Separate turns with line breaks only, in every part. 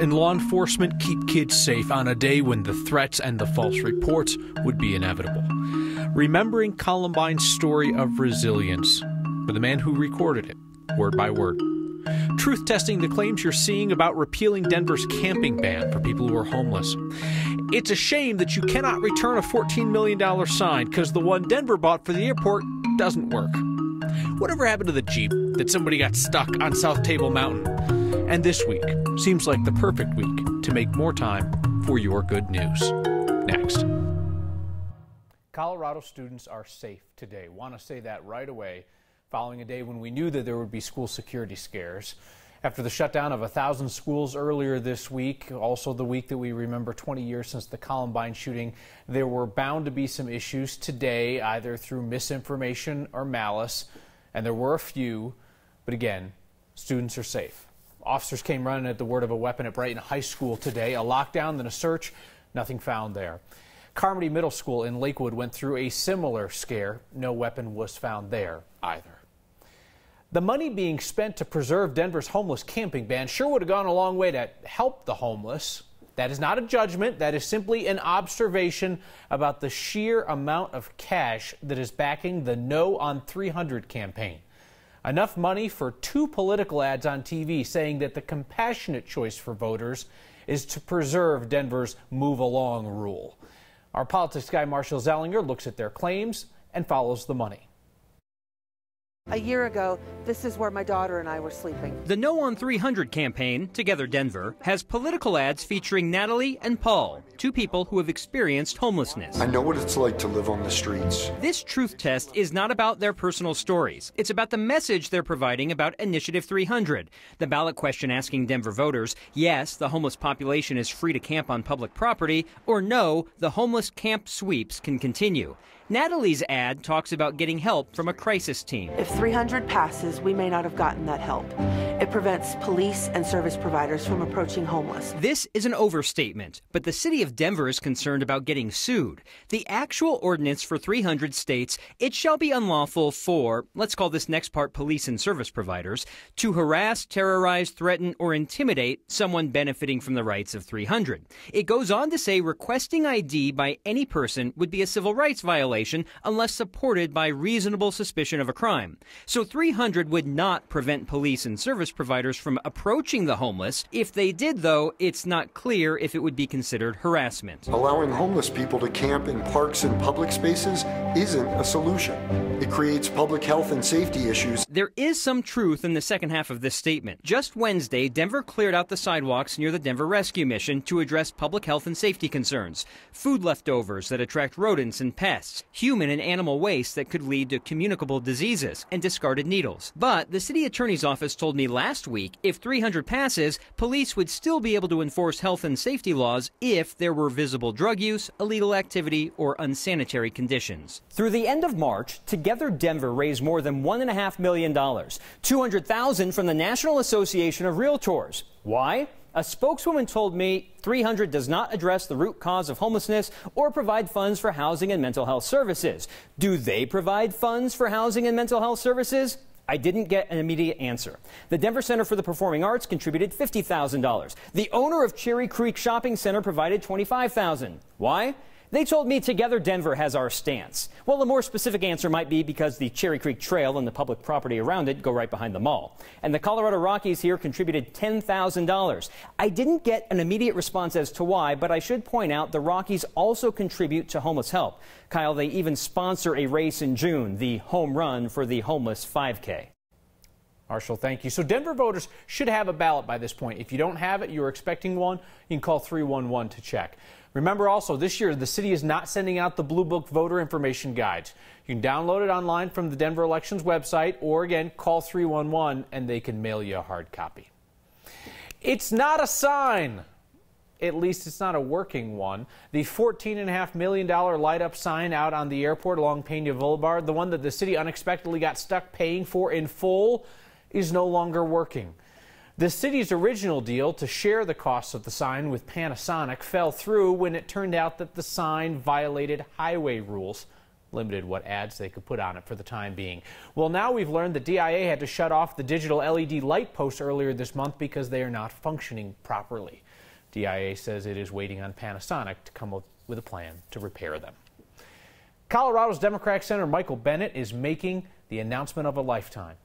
And law enforcement keep kids safe on a day when the threats and the false reports would be inevitable. Remembering Columbine's story of resilience for the man who recorded it, word by word. Truth testing the claims you're seeing about repealing Denver's camping ban for people who are homeless. It's a shame that you cannot return a $14 million sign because the one Denver bought for the airport doesn't work. Whatever happened to the Jeep that somebody got stuck on South Table Mountain? And this week seems like the perfect week to make more time for your good news. Next. Colorado students are safe today. Want to say that right away, following a day when we knew that there would be school security scares. After the shutdown of a thousand schools earlier this week, also the week that we remember 20 years since the Columbine shooting, there were bound to be some issues today, either through misinformation or malice, and there were a few, but again, students are safe. Officers came running at the word of a weapon at Brighton High School today. A lockdown, then a search, nothing found there. Carmody Middle School in Lakewood went through a similar scare. No weapon was found there either. The money being spent to preserve Denver's homeless camping ban sure would have gone a long way to help the homeless. That is not a judgment, that is simply an observation about the sheer amount of cash that is backing the No on 300 campaign. Enough money for two political ads on TV saying that the compassionate choice for voters is to preserve Denver's move along rule. Our politics guy Marshall Zelinger looks at their claims and follows the money.
A year ago, this is where my daughter and I were sleeping.
The No on 300 campaign, Together Denver, has political ads featuring Natalie and Paul, two people who have experienced homelessness.
I know what it's like to live on the streets.
This truth test is not about their personal stories. It's about the message they're providing about Initiative 300, the ballot question asking Denver voters, yes, the homeless population is free to camp on public property, or no, the homeless camp sweeps can continue. Natalie's ad talks about getting help from a crisis team.
If 300 passes, we may not have gotten that help. It prevents police and service providers from approaching homeless.
This is an overstatement, but the city of Denver is concerned about getting sued. The actual ordinance for 300 states it shall be unlawful for, let's call this next part police and service providers, to harass, terrorize, threaten, or intimidate someone benefiting from the rights of 300. It goes on to say requesting ID by any person would be a civil rights violation unless supported by reasonable suspicion of a crime. So 300 would not prevent police and service providers from approaching the homeless. If they did, though, it's not clear if it would be considered harassment.
Allowing homeless people to camp in parks and public spaces isn't a solution. It creates public health and safety issues.
There is some truth in the second half of this statement. Just Wednesday, Denver cleared out the sidewalks near the Denver Rescue Mission to address public health and safety concerns. Food leftovers that attract rodents and pests, human and animal waste that could lead to communicable diseases, and discarded needles. But the city attorney's office told me last week if 300 passes, police would still be able to enforce health and safety laws if there were visible drug use, illegal activity, or unsanitary conditions. Through the end of March, Together Denver raised more than $1.5 million, $200,000 from the National Association of Realtors. Why? A spokeswoman told me 300 does not address the root cause of homelessness or provide funds for housing and mental health services. Do they provide funds for housing and mental health services? I didn't get an immediate answer. The Denver Center for the Performing Arts contributed $50,000. The owner of Cherry Creek Shopping Center provided 25,000. Why? They told me Together Denver has our stance. Well, a more specific answer might be because the Cherry Creek Trail and the public property around it go right behind the mall. And the Colorado Rockies here contributed $10,000. I didn't get an immediate response as to why, but I should point out the Rockies also contribute to homeless help. Kyle, they even sponsor a race in June, the home run for the homeless 5K.
Marshall, thank you. So Denver voters should have a ballot by this point. If you don't have it, you're expecting one, you can call 311 to check. Remember also, this year the city is not sending out the Blue Book voter information guides. You can download it online from the Denver Elections website or again, call 311 and they can mail you a hard copy. It's not a sign. At least it's not a working one. The $14.5 million light up sign out on the airport along Pena Boulevard, the one that the city unexpectedly got stuck paying for in full, is no longer working. The city's original deal to share the costs of the sign with Panasonic fell through when it turned out that the sign violated highway rules. limited what ads they could put on it for the time being. Well, now we've learned that DIA had to shut off the digital LED light posts earlier this month because they are not functioning properly. DIA says it is waiting on Panasonic to come up with a plan to repair them. Colorado's Democratic Senator Michael Bennet is making the announcement of a lifetime.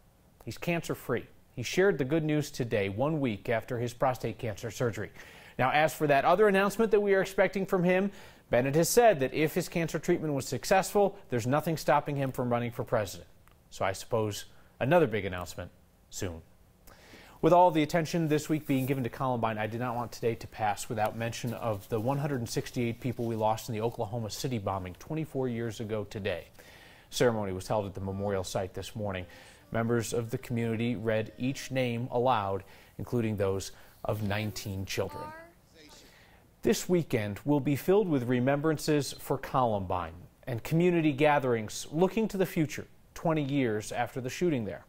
He's cancer free. He shared the good news today, one week after his prostate cancer surgery. Now, as for that other announcement that we are expecting from him, Bennet has said that if his cancer treatment was successful, there's nothing stopping him from running for president. So I suppose another big announcement soon. With all the attention this week being given to Columbine, I did not want today to pass without mention of the 168 people we lost in the Oklahoma City bombing 24 years ago today. Ceremony was held at the memorial site this morning. Members of the community read each name aloud, including those of 19 children. This weekend will be filled with remembrances for Columbine and community gatherings looking to the future 20 years after the shooting there.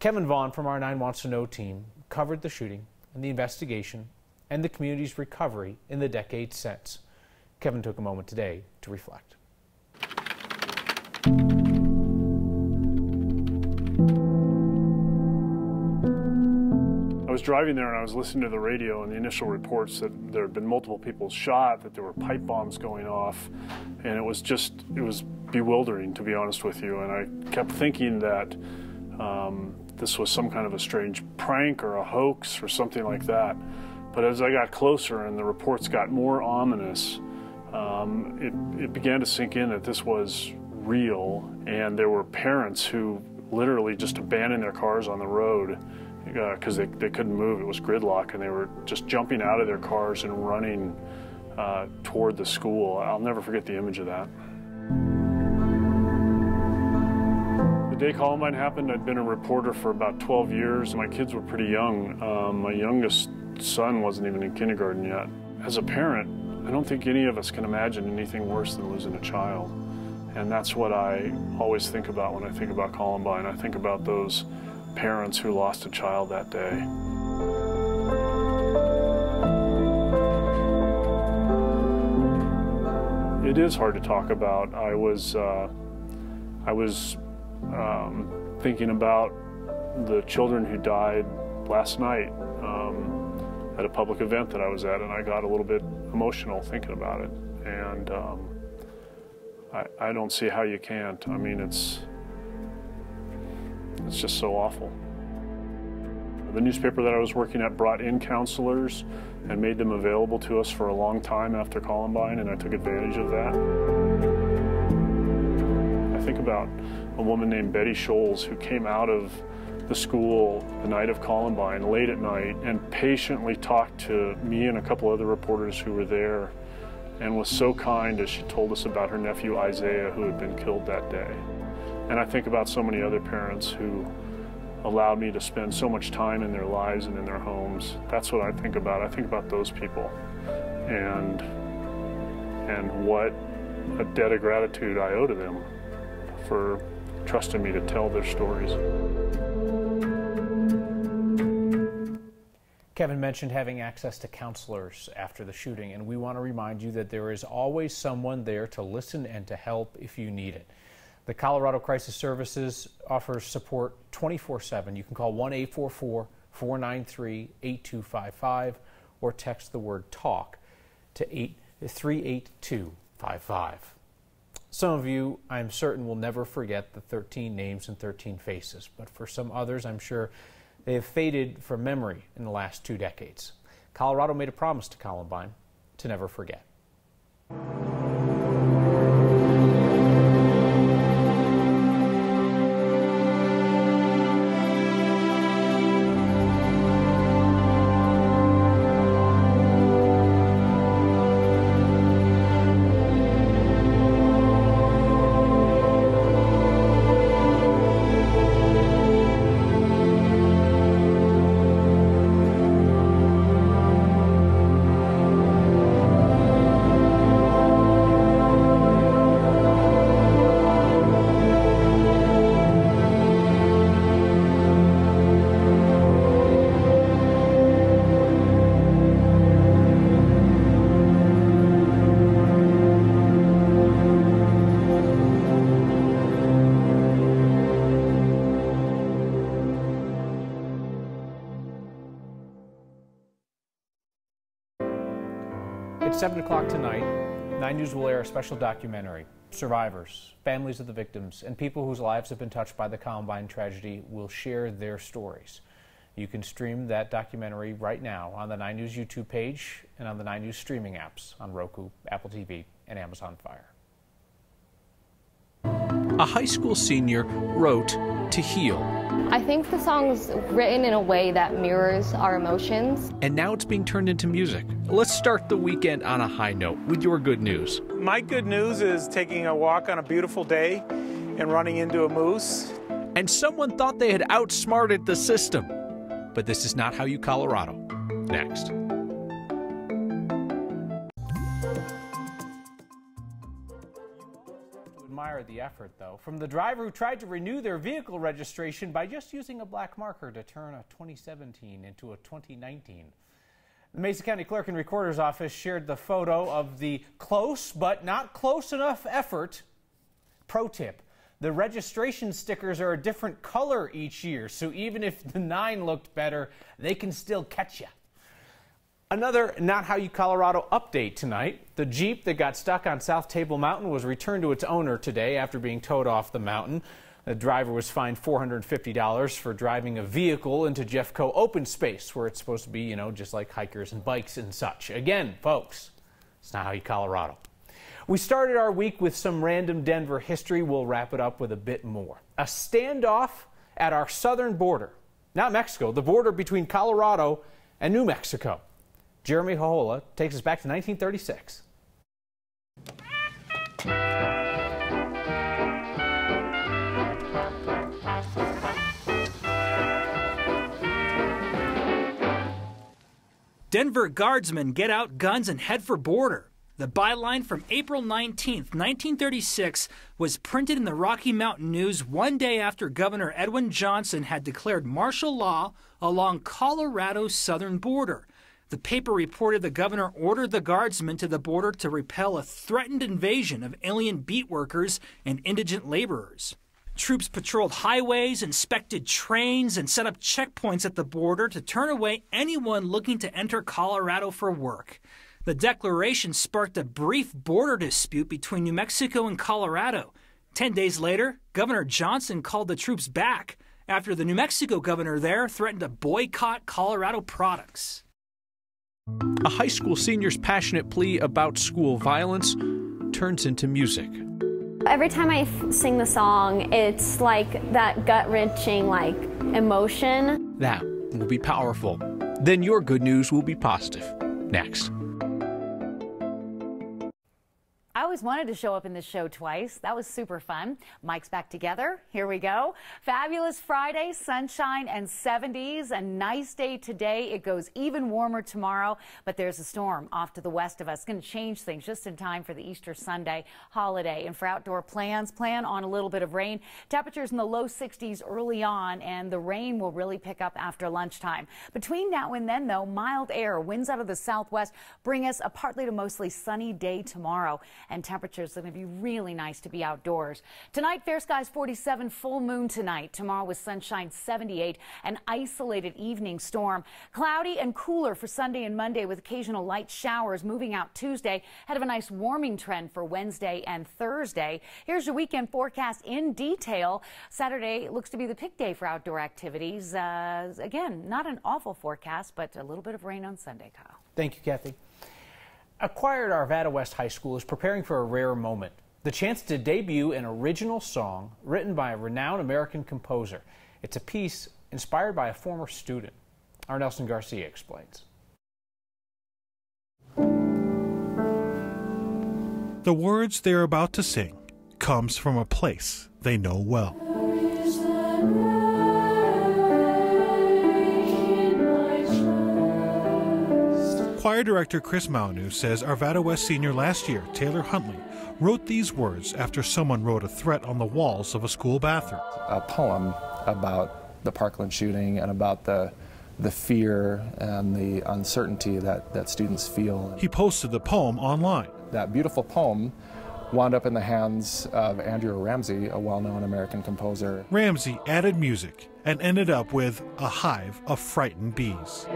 Kevin Vaughn from our 9 Wants to Know team covered the shooting and the investigation and the community's recovery in the decades since. Kevin took a moment today to reflect.
Was driving there and I was listening to the radio and the initial reports that there had been multiple people shot, that there were pipe bombs going off, and it was just, it was bewildering to be honest with you. And I kept thinking that um, this was some kind of a strange prank or a hoax or something like that. But as I got closer and the reports got more ominous, um, it, it began to sink in that this was real, and there were parents who literally just abandoned their cars on the road because uh, they, they couldn't move. It was gridlock, and they were just jumping out of their cars and running uh, toward the school. I'll never forget the image of that. The day Columbine happened, I'd been a reporter for about 12 years. My kids were pretty young. Um, my youngest son wasn't even in kindergarten yet. As a parent, I don't think any of us can imagine anything worse than losing a child. And that's what I always think about when I think about Columbine. I think about those parents who lost a child that day. It is hard to talk about. I was, uh, I was um, thinking about the children who died last night um, at a public event that I was at, and I got a little bit emotional thinking about it. And um, I, I don't see how you can't. I mean, it's it's just so awful. The newspaper that I was working at brought in counselors and made them available to us for a long time after Columbine, and I took advantage of that. I think about a woman named Betty Shoels who came out of the school the night of Columbine late at night and patiently talked to me and a couple other reporters who were there and was so kind as she told us about her nephew Isaiah who had been killed that day. And I think about so many other parents who allowed me to spend so much time in their lives and in their homes. That's what I think about. I think about those people and and what a debt of gratitude I owe to them for trusting me to tell their stories.
Kevin mentioned having access to counselors after the shooting, and we want to remind you that there is always someone there to listen and to help if you need it. The Colorado Crisis Services offers support 24 7. You can call 1 844 493 8255 or text the word TALK to 38255. Some of you, I'm certain, will never forget the 13 names and 13 faces, but for some others, I'm sure they have faded from memory in the last two decades. Colorado made a promise to Columbine to never forget. It's 7 o'clock tonight. 9 News will air a special documentary. Survivors, families of the victims, and people whose lives have been touched by the Columbine tragedy will share their stories. You can stream that documentary right now on the 9 News YouTube page and on the 9 News streaming apps on Roku, Apple TV, and Amazon Fire.
A high school senior wrote to heal.
I think the song's written in a way that mirrors our emotions.
And now it's being turned into music. Let's start the weekend on a high note with your good news.
My good news is taking a walk on a beautiful day and running into a moose.
And someone thought they had outsmarted the system. But this is not how you Colorado. Next.
Admire the effort, though, from the driver who tried to renew their vehicle registration by just using a black marker to turn a 2017 into a 2019. The Mesa County Clerk and Recorder's Office shared the photo of the close but not close enough effort. Pro tip the registration stickers are a different color each year, so even if the 9 looked better, they can still catch you. Another Not How You Colorado update tonight. The Jeep that got stuck on South Table Mountain was returned to its owner today after being towed off the mountain. The driver was fined $450 for driving a vehicle into Jeffco open space where it's supposed to be, you know, just like hikers and bikes and such. Again, folks, it's not how you Colorado. We started our week with some random Denver history. We'll wrap it up with a bit more. A standoff at our southern border, not Mexico, the border between Colorado and New Mexico. Jeremy Jojola takes us back to 1936.
Denver guardsmen get out guns and head for border. The byline from April 19, 1936, was printed in the Rocky Mountain News one day after Governor Edwin Johnson had declared martial law along Colorado's southern border. The paper reported the governor ordered the guardsmen to the border to repel a threatened invasion of alien beet workers and indigent laborers. Troops patrolled highways, inspected trains, and set up checkpoints at the border to turn away anyone looking to enter Colorado for work. The declaration sparked a brief border dispute between New Mexico and Colorado. Ten days later, Governor Johnson called the troops back after the New Mexico governor there threatened to boycott Colorado products.
A high school senior's passionate plea about school violence turns into music.
Every time I sing the song, it's like that gut wrenching, like emotion.
That will be powerful. Then your good news will be positive. Next.
Always wanted to show up in this show twice. That was super fun. Mike's back together. Here we go. Fabulous Friday, sunshine and 70s. A nice day today. It goes even warmer tomorrow, but there's a storm off to the west of us. Going to change things just in time for the Easter Sunday holiday. And for outdoor plans, plan on a little bit of rain. Temperatures in the low 60s early on, and the rain will really pick up after lunchtime. Between now and then, though, mild air, winds out of the southwest bring us a partly to mostly sunny day tomorrow and temperatures are going to be really nice to be outdoors. Tonight, fair skies 47, full moon tonight. Tomorrow with sunshine 78, an isolated evening storm. Cloudy and cooler for Sunday and Monday with occasional light showers moving out Tuesday. Head of a nice warming trend for Wednesday and Thursday. Here's your weekend forecast in detail. Saturday looks to be the pick day for outdoor activities. Uh, again, not an awful forecast, but a little bit of rain on Sunday, Kyle.
Thank you, Kathy. Acquired Arvada West High School is preparing for a rare moment the chance to debut an original song written by a renowned American composer. It's a piece inspired by a former student. Our Nelson Garcia explains.
The words they're about to sing comes from a place they know well. Choir director Chris Malnew says Arvada West senior last year, Taylor Huntley, wrote these words after someone wrote a threat on the walls of a school bathroom.
A poem about the Parkland shooting and about the the fear and the uncertainty that, that students feel.
He posted the poem online.
That beautiful poem wound up in the hands of Andrea Ramsey, a well known American composer.
Ramsey added music and ended up with a hive of frightened bees.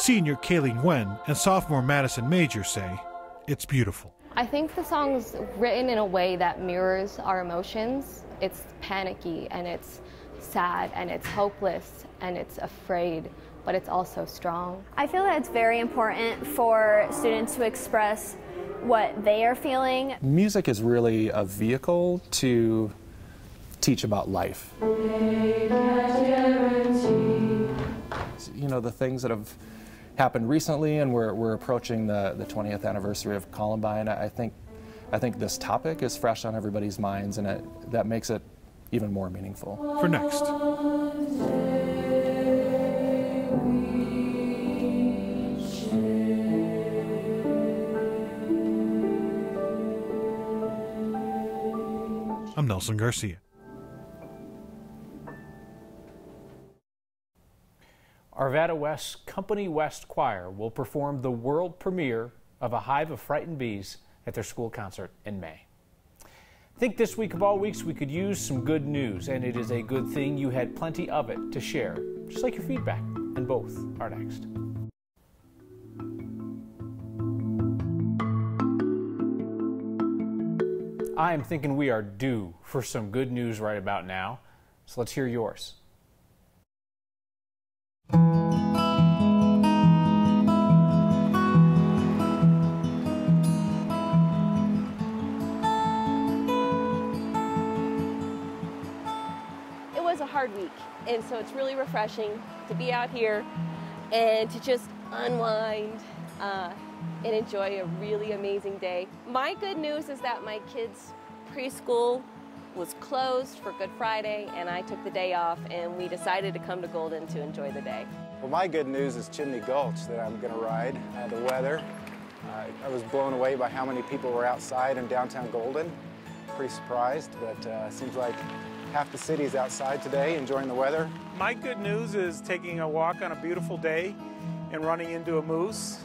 Senior Kayleen Wen and sophomore Madison Major say it's beautiful.
I think the song's written in a way that mirrors our emotions. It's panicky and it's sad and it's hopeless and it's afraid, but it's also strong.
I feel that it's very important for students to express what they are feeling.
Music is really a vehicle to teach about life. You know, the things that have happened recently, and we're, we're approaching the, the 20th anniversary of Columbine. I think, I think this topic is fresh on everybody's minds, and it, that makes it even more meaningful.
For next. I'm Nelson Garcia.
Arvada West Company West Choir will perform the world premiere of A Hive of Frightened Bees at their school concert in May. I think this week of all weeks we could use some good news, and it is a good thing you had plenty of it to share, just like your feedback, and both are next. I am thinking we are due for some good news right about now, so let's hear yours.
Was a hard week, and so it's really refreshing to be out here and to just unwind uh, and enjoy a really amazing day. My good news is that my kids' preschool was closed for Good Friday, and I took the day off, and we decided to come to Golden to enjoy the day.
Well, my good news is Chimney Gulch that I'm going to ride. Uh, the weather, uh, I was blown away by how many people were outside in downtown Golden. Pretty surprised, but uh, seems like half the city is outside today enjoying the weather.
My good news is taking a walk on a beautiful day and running into a moose.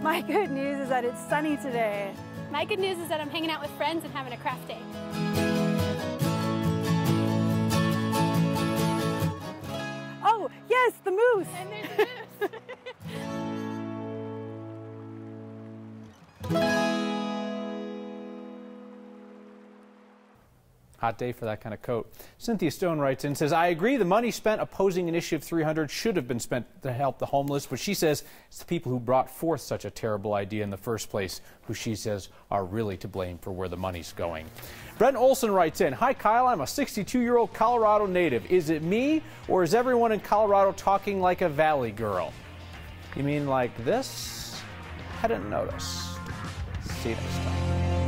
My good news is that it's sunny today.
My good news is that I'm hanging out with friends and having a craft day.
Oh, yes, the moose.
And there's a moose.
Hot day for that kind of coat. Cynthia Stone writes in says, I agree the money spent opposing Initiative 300 should have been spent to help the homeless, but she says it's the people who brought forth such a terrible idea in the first place who she says are really to blame for where the money's going. Brent Olson writes in, Hi Kyle, I'm a 62 year old Colorado native. Is it me or is everyone in Colorado talking like a valley girl? You mean like this? I didn't notice. See you next time.